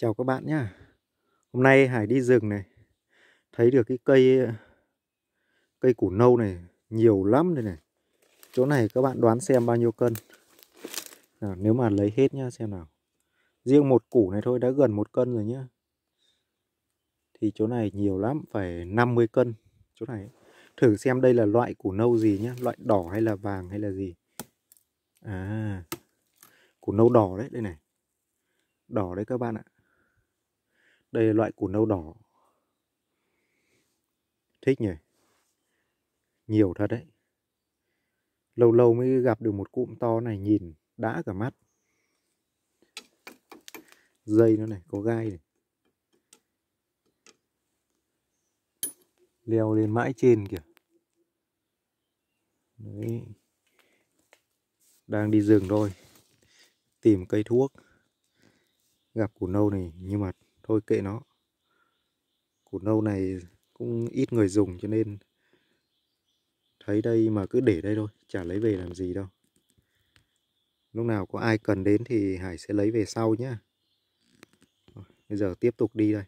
Chào các bạn nhé Hôm nay Hải đi rừng này. Thấy được cái cây ờ, Cây củ nâu này Nhiều lắm đây này. Chỗ này các bạn đoán xem bao nhiêu cân. Nào, Nếu mà lấy hết nhá xem nào. Riêng một củ này thôi đã gần một cân rồi nhá. Thì chỗ này nhiều lắm Phải 50 cân. Chỗ này Thử xem đây là loại củ nâu gì nhá. Loại đỏ hay là vàng hay là gì? À Củ nâu đỏ đấy đây này. Đỏ đấy các bạn ạ đây là loại củ nâu đỏ. Thích nhỉ? Nhiều thật đấy. Lâu lâu mới gặp được một cụm to này nhìn đã cả mắt. Dây nó này, có gai này. Leo lên mãi trên kìa. Đấy. Đang đi rừng thôi. Tìm cây thuốc. Gặp củ nâu này nhưng mà thôi kệ nó. Củ nâu này cũng ít người dùng cho nên thấy đây mà cứ để đây thôi, chả lấy về làm gì đâu. Lúc nào có ai cần đến thì Hải sẽ lấy về sau nhé bây giờ tiếp tục đi đây.